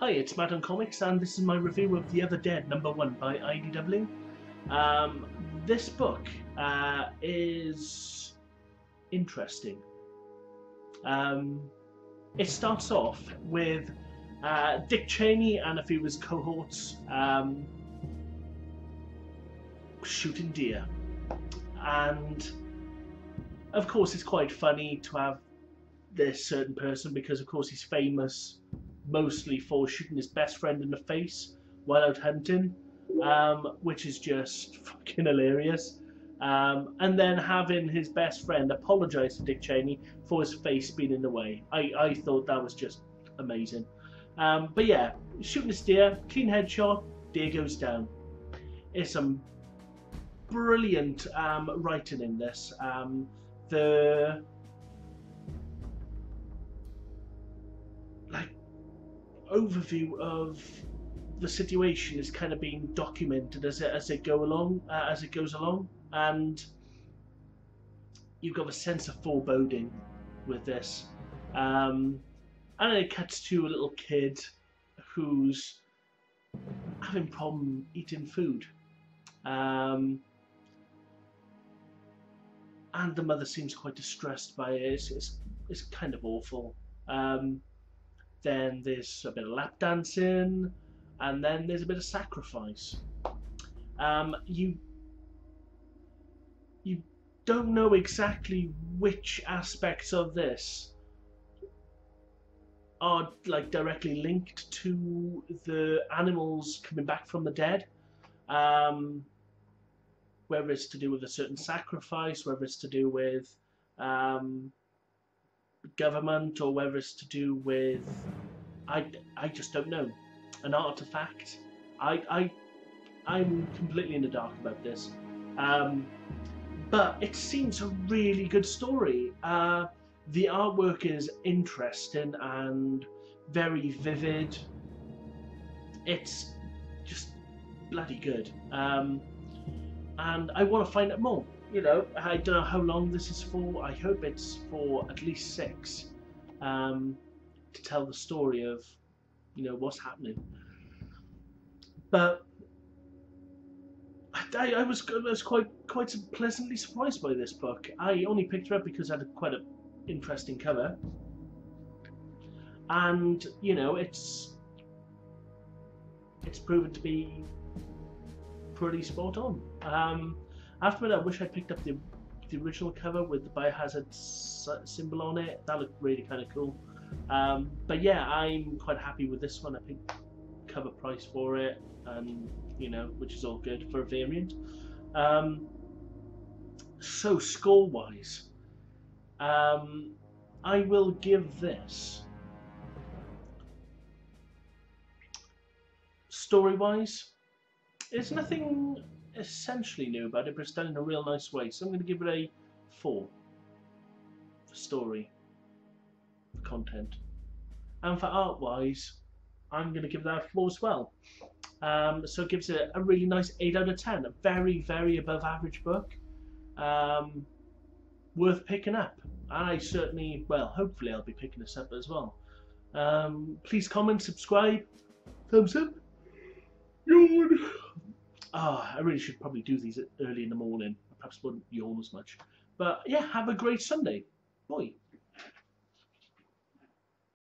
Hi, it's on Comics, and this is my review of The Other Dead, number one by IDW. Um, this book uh, is interesting. Um, it starts off with uh, Dick Cheney and a few of his cohorts um, shooting deer. And of course, it's quite funny to have this certain person because, of course, he's famous mostly for shooting his best friend in the face while out hunting, um, which is just fucking hilarious. Um, and then having his best friend apologise to Dick Cheney for his face being in the way. I, I thought that was just amazing. Um, but yeah, shooting a deer, clean headshot, deer goes down. It's some brilliant um, writing in this. Um, the overview of the situation is kind of being documented as it as it go along uh, as it goes along, and you've got a sense of foreboding with this. Um, and it cuts to a little kid who's having problem eating food. Um, and the mother seems quite distressed by it. It's, it's, it's kind of awful. Um, then there's a bit of lap dancing, and then there's a bit of sacrifice. Um, you you don't know exactly which aspects of this are like directly linked to the animals coming back from the dead. Um, whether it's to do with a certain sacrifice, whether it's to do with um, government or whether it's to do with I, I just don't know. An artifact. I, I I'm completely in the dark about this. Um, but it seems a really good story. Uh, the artwork is interesting and very vivid. It's just bloody good. Um, and I want to find out more you know, I don't know how long this is for. I hope it's for at least six um, to tell the story of, you know, what's happening. But I, I was I was quite quite pleasantly surprised by this book. I only picked it up because it had quite an interesting cover, and you know, it's it's proven to be pretty spot on. Um, after that, I wish I picked up the the original cover with the biohazard symbol on it. That looked really kind of cool. Um, but yeah, I'm quite happy with this one. I think cover price for it, and you know, which is all good for a variant. Um, so score wise, um, I will give this story wise. It's nothing essentially new about it, but it's done in a real nice way. So I'm going to give it a 4 for story, for content. And for art-wise, I'm going to give that a 4 as well. Um, so it gives it a really nice 8 out of 10. A very, very above average book. Um, worth picking up. I certainly, well, hopefully I'll be picking this up as well. Um, please comment, subscribe, thumbs up. Yawn. Ah, I really should probably do these early in the morning. I perhaps wouldn't yawn as much. But yeah, have a great Sunday. Bye.